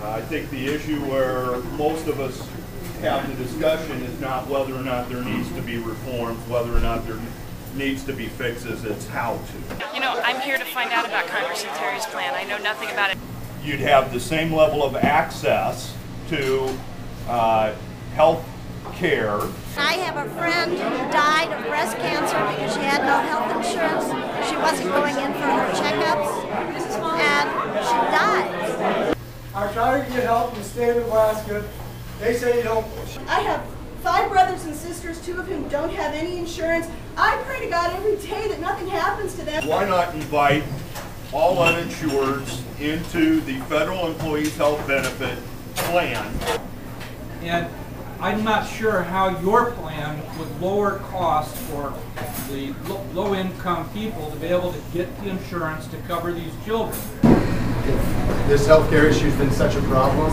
Uh, I think the issue where most of us have the discussion is not whether or not there needs to be reforms, whether or not there needs to be fixes, it's how to. You know, I'm here to find out about Congressman Terry's plan. I know nothing about it. You'd have the same level of access to uh, health care. I have a friend who died of breast cancer because she had no health insurance. She wasn't going in for her checkups, and she died. I try to get help in the state of Nebraska. They say you don't. I have five brothers and sisters, two of whom don't have any insurance. I pray to God every day that nothing happens to them. Why not invite all uninsureds into the federal employees health benefit plan? And I'm not sure how your plan would lower costs for the low-income people to be able to get the insurance to cover these children. This healthcare issue's been such a problem,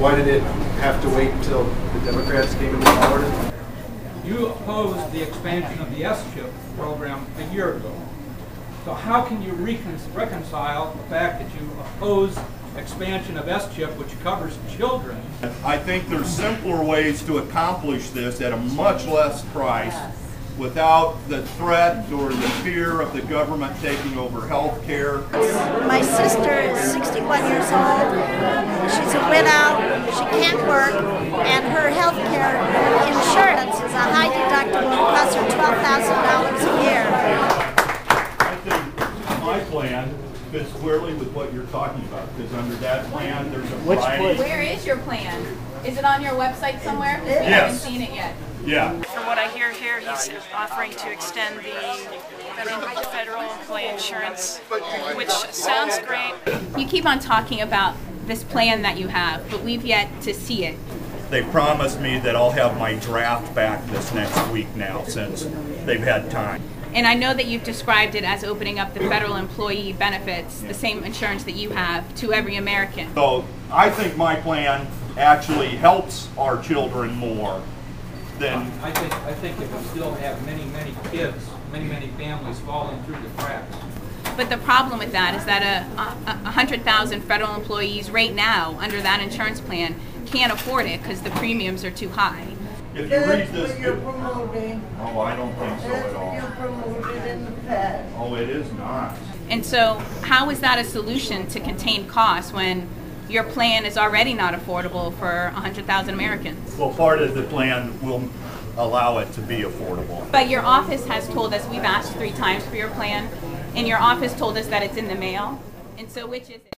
why did it have to wait until the Democrats came into power? You opposed the expansion of the S-chip program a year ago. So how can you recon- reconcile the fact that you oppose expansion of S-chip, which covers children, I think there's simpler ways to accomplish this at a much less price without the threat or the fear of the government taking over health care. My sister is 61 years old. She's a widow. She can't work, and her health care insurance is a high deductible. It costs her $12,000 a year. I think my plan fits squarely with what you're talking about, because under that plan, there's a Which variety. Where is your plan? Is it on your website somewhere? 'Cause We haven't seen it yet. Yeah. From what I hear here, he's offering to extend the federal employee insurance, which sounds great. You keep on talking about this plan that you have, but we've yet to see it. They promised me that I'll have my draft back this next week now, since they've had time. And I know that you've described it as opening up the federal employee benefits, the same insurance that you have, to every American. So I think my plan actually helps our children more than I think, I think it would still have many, many kids, many, many families falling through the cracks. But the problem with that is that a, a, a hundred thousand federal employees right now under that insurance plan can't afford it because the premiums are too high. If you read this, what you're promoting. oh, I don't think so That's at what all. you promoted in the past. Oh, it is not. And so, how is that a solution to contain costs when your plan is already not affordable for 100,000 Americans? Well, part of the plan will allow it to be affordable. But your office has told us, we've asked three times for your plan, and your office told us that it's in the mail. And so, which is it?